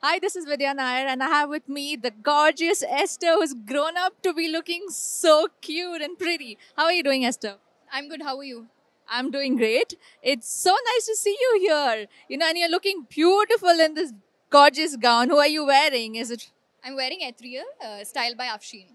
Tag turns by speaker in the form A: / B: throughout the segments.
A: Hi, this is Vidya Nair, and I have with me the gorgeous Esther, who's grown up to be looking so cute and pretty. How are you doing, Esther?
B: I'm good. How are you?
A: I'm doing great. It's so nice to see you here. You know, and you're looking beautiful in this gorgeous gown. Who are you wearing? Is it
B: I'm wearing Ethereal, uh, styled by Afshin.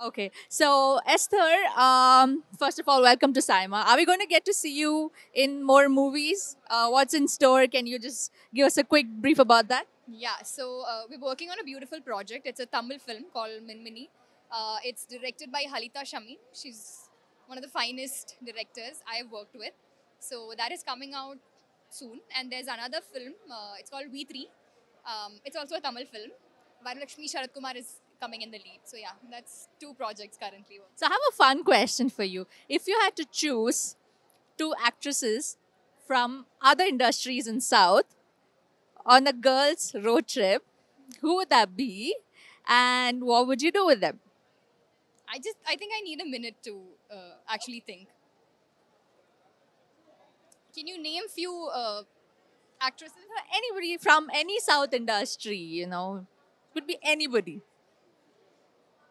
A: okay? So, Esther, um, first of all, welcome to SIIMA. Are we going to get to see you in more movies? Uh, what's in store? Can you just give us a quick brief about that?
B: Yeah, so uh, we're working on a beautiful project. It's a Tamil film called Minmini. Uh, it's directed by Halitha Shameem. She's one of the finest directors I have worked with. So that is coming out soon. And there's another film. Uh, it's called V3. Um, it's also a Tamil film. Varalakshmi Sharat Kumar is coming in the lead. So yeah, that's two projects currently.
A: So I have a fun question for you. If you had to choose two actresses from other industries in South on a girls' road trip, who would that be? And what would you do with them?
B: I just, I think I need a minute to uh, actually think. Can you name few uh, actresses?
A: Anybody from any South industry, you know, could be anybody.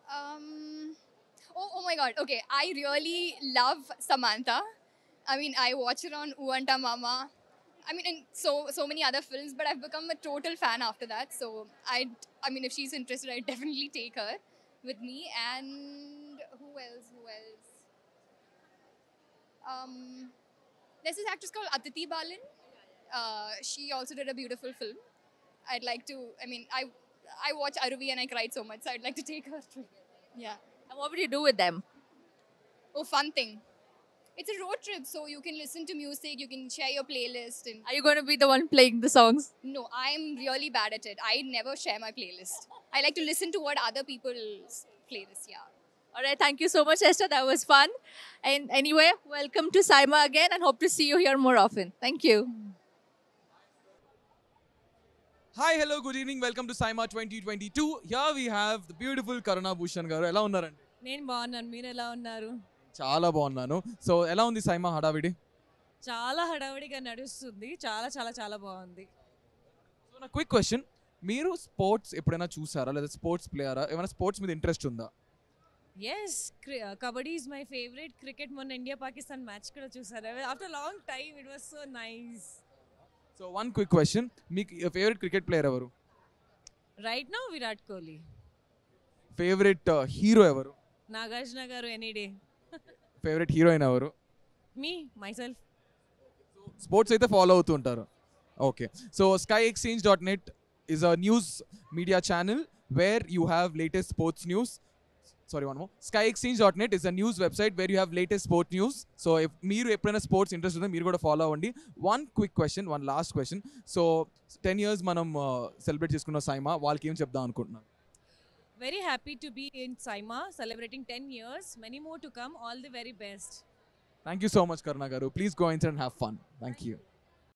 B: Um, oh, oh my god. Okay, I really love Samantha. I mean, I watch her on Uanta Mama. I mean, in so so many other films, but I've become a total fan after that. So I, I mean, if she's interested, I'd definitely take her with me. And who else? Who else? Um, there's this actress called Aditi Balan. Uh, she also did a beautiful film. I'd like to. I mean, I I watch Aruvi and I cried so much, so I'd like to take her too. Yeah.
A: And what would you do with them?
B: Oh, fun thing it's a road trip, so you can listen to music, you can share your playlist. And
A: Are you going to be the one playing the songs?
B: No, I'm really bad at it. I never share my playlist. I like to listen to what other people's playlists, yeah.
A: All right, thank you so much, Esther. That was fun. And anyway, welcome to SIIMA again and hope to see you here more often. Thank you.
C: Hi, hello, good evening. Welcome to SIIMA 2022. Here we have the beautiful Karuna Bhushan garu. Ela unnaranడి
D: నేను బాగున్నాను మీరు ఎలా ఉన్నారు
C: చాలా బాగున్నాను. So ఎలా ఉంది సైమా హడావిడి?
D: చాలా హడావిడిగా నడుస్తుంది. చాలా చాలా చాలా బాగుంది.
C: సో నా క్విక్ క్వశ్చన్. మీరు స్పోర్ట్స్ ఎప్పుడైనా చూసారా? లేదా స్పోర్ట్స్ ప్లేయరా? ఏమైనా స్పోర్ట్స్ మీద ఇంట్రెస్ట్ ఉందా?
D: Yes kabaddi is my favourite cricket మొన్న ఇండియా పాకిస్తాన్ మ్యాచ్ కూడా చూసారు? After long time it was so nice
C: so one quick question మీకు ఫేవరెట్ క్రికెట్ ప్లేయర్ ఎవరు?
D: Right now Virat Kohli
C: favourite hero ఎవరు?
D: Nagarjuna garu any day
C: favourite heroine ఎవరు?
D: మీ myself
C: sports అయితే follow అవుతూ ఉంటారు. Okay so sky exchange dot net is a news media channel where you have latest sports news sorry one more sky exchange dot net is a news website where you have latest sport news so మీరు ఎప్పుడైనా sports interest ఉంటే మీరు కూడా follow అవ్వండి. One quick question one last question so ten years మనం celebrate చేసుకున్న సైమా వాళ్ళకి ఏం చెప్దాం అనుకుంటున్నాను
D: Very happy to be in SIIMA, celebrating 10 years. Many more to come. All the very best.
C: Thank you so much, Karuna Garu. Please go inside and have fun. Thank, Thank you. you.